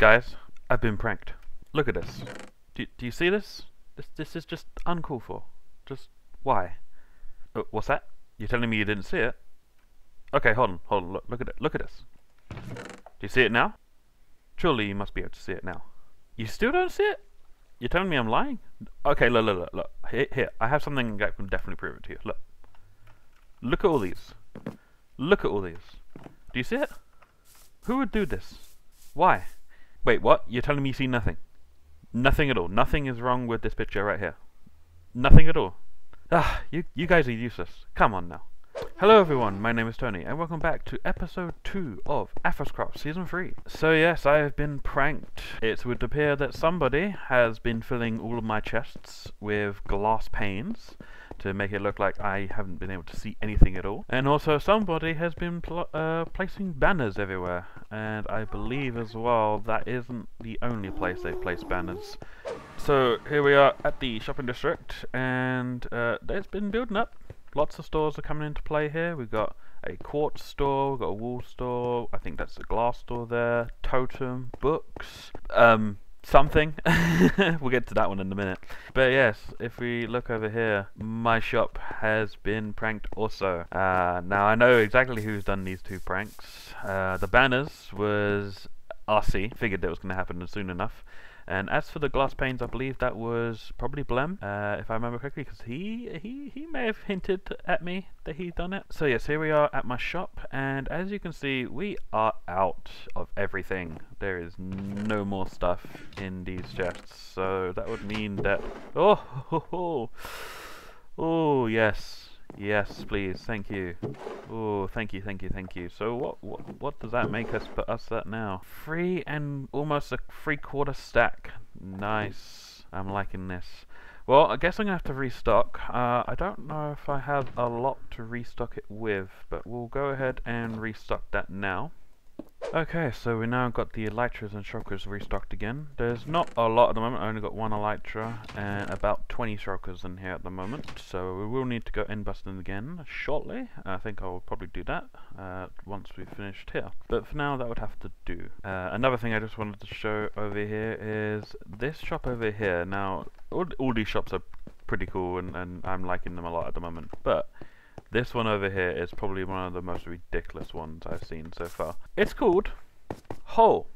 Guys, I've been pranked. Look at this. Do, do you see this? This this is just uncalled for. Just why? Uh, what's that? You're telling me you didn't see it? Okay, hold on, hold on. Look, look at it. Look at this. Do you see it now? Surely you must be able to see it now. You still don't see it? You're telling me I'm lying? Okay, look, look, look, look. Here, here. I have something that can definitely prove it to you. Look. Look at all these. Look at all these. Do you see it? Who would do this? Why? Wait, what? You're telling me you see nothing? Nothing at all. Nothing is wrong with this picture right here. Nothing at all. Ah, you, you guys are useless. Come on now. Hello everyone, my name is Tony, and welcome back to episode 2 of AthosCraft Season 3. So yes, I have been pranked. It would appear that somebody has been filling all of my chests with glass panes to make it look like I haven't been able to see anything at all. And also somebody has been pl uh, placing banners everywhere, and I believe as well that isn't the only place they've placed banners. So here we are at the shopping district, and uh, it's been building up lots of stores are coming into play here. We've got a quartz store, we've got a wool store, I think that's a glass store there, totem, books, um, something. we'll get to that one in a minute. But yes, if we look over here, my shop has been pranked also. Uh, now I know exactly who's done these two pranks. Uh, the banners was RC, figured that was going to happen soon enough. And as for the glass panes, I believe that was probably Blem, uh, if I remember correctly, because he, he, he may have hinted at me that he'd done it. So yes, here we are at my shop, and as you can see, we are out of everything. There is no more stuff in these chests, so that would mean that... Oh, ho, ho. oh yes, Yes, please. Thank you. Oh, thank you, thank you, thank you. So what, what, what does that make us put us at now? Three and almost a three quarter stack. Nice. I'm liking this. Well, I guess I'm going to have to restock. Uh, I don't know if I have a lot to restock it with, but we'll go ahead and restock that now. Okay, so we now got the Elytras and Shulkers restocked again. There's not a lot at the moment, I only got one Elytra and about 20 Shulkers in here at the moment, so we will need to go end busting again shortly. I think I'll probably do that uh, once we've finished here. But for now, that would have to do. Uh, another thing I just wanted to show over here is this shop over here. Now, all, all these shops are pretty cool and, and I'm liking them a lot at the moment, but this one over here is probably one of the most ridiculous ones I've seen so far. It's called Whole.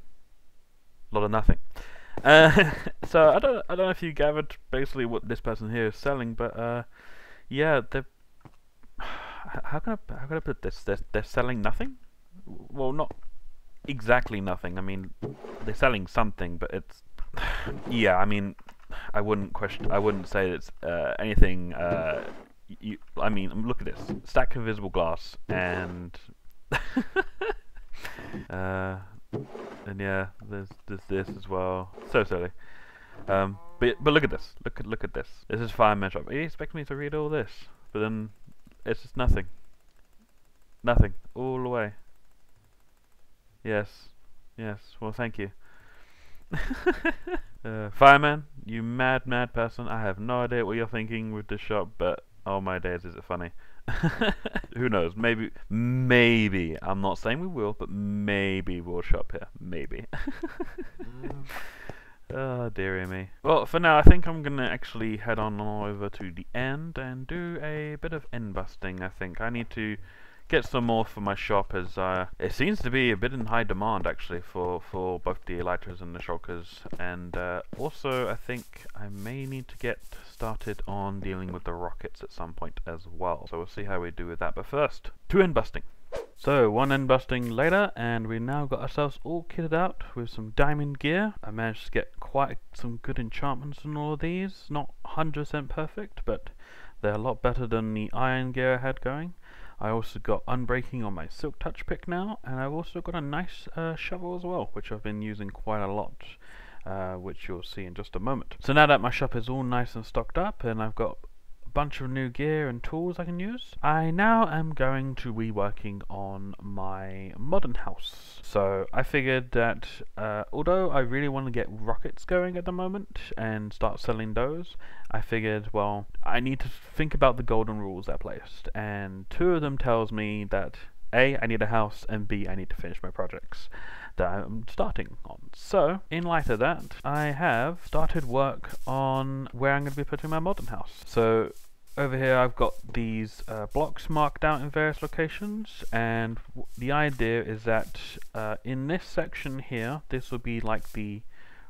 Lot of nothing. Uh, so I don't I don't know if you gathered basically what this person here is selling, but uh, yeah, they how can I how can I put this? They're they're selling nothing. Well, not exactly nothing. I mean, they're selling something, but it's yeah. I mean, I wouldn't question. I wouldn't say it's uh, anything uh, you, I mean, look at this. Stack of invisible glass and uh, and yeah, there's there's this as well. So silly. Um, but but look at this. Look at look at this. This is fireman shop. You expect me to read all this, but then it's just nothing. Nothing all the way. Yes, yes. Well, thank you. uh, fireman, you mad mad person. I have no idea what you're thinking with this shop, but Oh my days, is it funny? Who knows? Maybe, maybe. I'm not saying we will, but maybe we'll shop here. Maybe. oh, dearie me. Well, for now, I think I'm gonna actually head on over to the end and do a bit of end busting, I think. I need to get some more for my shop as uh, it seems to be a bit in high demand actually for, for both the elytras and the shulkers and uh, also I think I may need to get started on dealing with the rockets at some point as well. So we'll see how we do with that. But first two end busting. So one end busting later and we now got ourselves all kitted out with some diamond gear. I managed to get quite some good enchantments in all of these. Not 100% perfect but they're a lot better than the iron gear I had going I also got Unbreaking on my Silk Touch pick now, and I've also got a nice uh, shovel as well, which I've been using quite a lot, uh, which you'll see in just a moment. So now that my shop is all nice and stocked up, and I've got bunch of new gear and tools I can use. I now am going to be working on my modern house. So I figured that uh, although I really want to get rockets going at the moment and start selling those, I figured, well, I need to think about the golden rules I placed. And two of them tells me that A, I need a house, and B, I need to finish my projects. that I'm starting on. So, in light of that, I have started work on where I'm going to be putting my modern house. So, over here I've got these uh, blocks marked out in various locations and the idea is that uh, in this section here this will be like the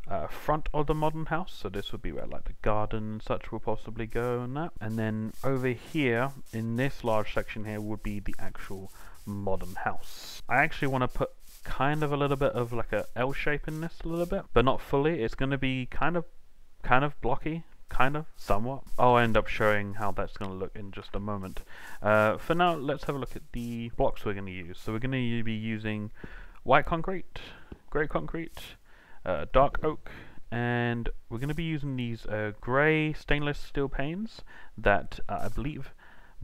uh, front of the modern house. So this would be where like the garden and such will possibly go and that. And then over here in this large section here would be the actual modern house. I actually want to put kind of a little bit of like a L shape in this a little bit but not fully. It's going to be kind of kind of blocky kind of, somewhat. I'll end up showing how that's going to look in just a moment. Uh, for now, let's have a look at the blocks we're going to use. So we're going to be using white concrete, grey concrete, uh, dark oak, and we're going to be using these uh, grey stainless steel panes that uh, I believe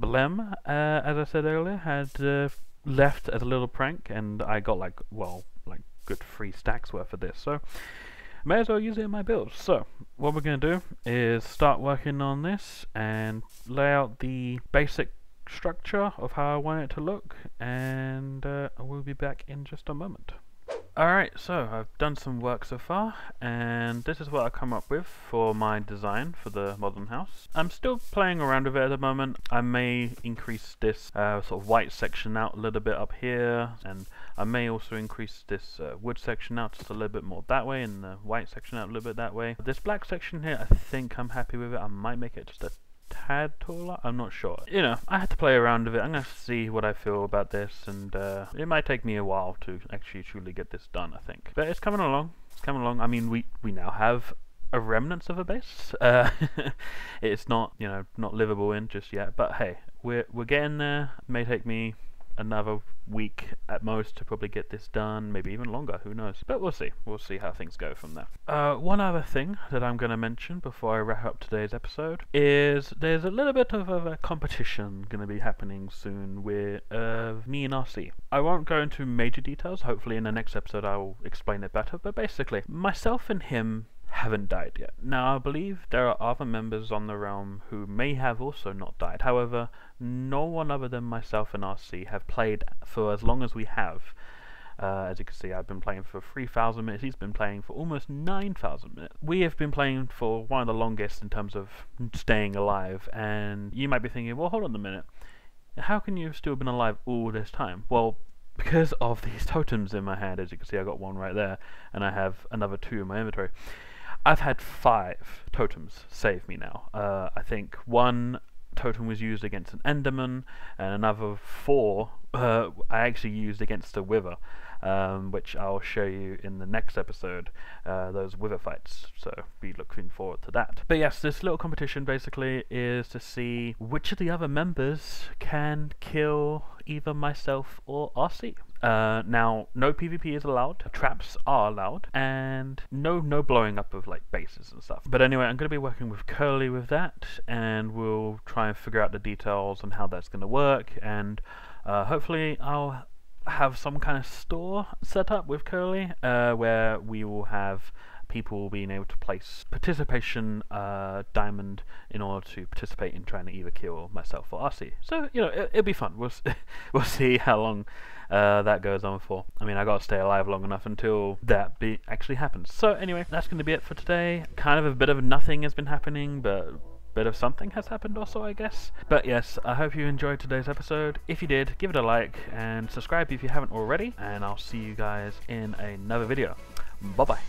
Blem, uh, as I said earlier, had uh, left as a little prank, and I got like, well, like good three stacks worth of this. So may as well use it in my build. So, what we're going to do is start working on this and lay out the basic structure of how I want it to look and uh, we'll be back in just a moment. Alright, so I've done some work so far, and this is what I've come up with for my design for the modern house. I'm still playing around with it at the moment. I may increase this uh, sort of white section out a little bit up here, and I may also increase this uh, wood section out just a little bit more that way, and the white section out a little bit that way. This black section here, I think I'm happy with it. I might make it just a tad taller? I'm not sure. You know, I had to play around with it. I'm going to see what I feel about this, and uh, it might take me a while to actually truly get this done, I think. But it's coming along. It's coming along. I mean, we, we now have a remnants of a base. Uh, it's not, you know, not livable in just yet, but hey, we're, we're getting there. It may take me another week at most to probably get this done, maybe even longer, who knows. But we'll see. We'll see how things go from there. Uh, one other thing that I'm going to mention before I wrap up today's episode is there's a little bit of a competition going to be happening soon with uh, me and RC. I won't go into major details. Hopefully in the next episode I will explain it better. But basically, myself and him haven't died yet. Now, I believe there are other members on the realm who may have also not died. However, no one other than myself and RC have played for as long as we have. Uh, as you can see, I've been playing for 3,000 minutes. He's been playing for almost 9,000 minutes. We have been playing for one of the longest in terms of staying alive. And you might be thinking, well, hold on a minute. How can you have still been alive all this time? Well, because of these totems in my hand. As you can see, I got one right there, and I have another two in my inventory. I've had five totems save me now. Uh, I think one totem was used against an Enderman, and another four uh, I actually used against a Wither, um, which I'll show you in the next episode, uh, those Wither fights, so be looking forward to that. But yes, this little competition basically is to see which of the other members can kill either myself or RC. Uh, now, no PvP is allowed, traps are allowed, and no no blowing up of like bases and stuff. But anyway, I'm going to be working with Curly with that, and we'll try and figure out the details on how that's going to work, and uh, hopefully I'll have some kind of store set up with Curly, uh, where we will have people being able to place participation uh, diamond in order to participate in trying to either kill myself or RC. So you know it, will be fun. We'll we'll see how long uh, that goes on for. I mean I got to stay alive long enough until that be actually happens. So anyway, that's going to be it for today. Kind of a bit of nothing has been happening, but bit of something has happened also, I guess. But yes, I hope you enjoyed today's episode. If you did, give it a like and subscribe if you haven't already. And I'll see you guys in another video. Bye-bye.